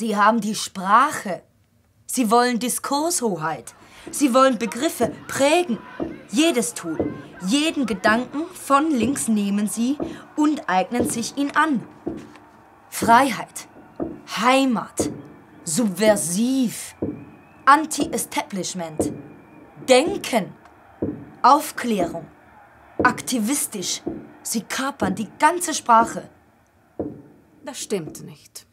Sie haben die Sprache. Sie wollen Diskurshoheit. Sie wollen Begriffe prägen. Jedes tun, jeden Gedanken von links nehmen sie und eignen sich ihn an. Freiheit, Heimat, subversiv, Anti-Establishment, Denken, Aufklärung, aktivistisch. Sie kapern die ganze Sprache. Das stimmt nicht.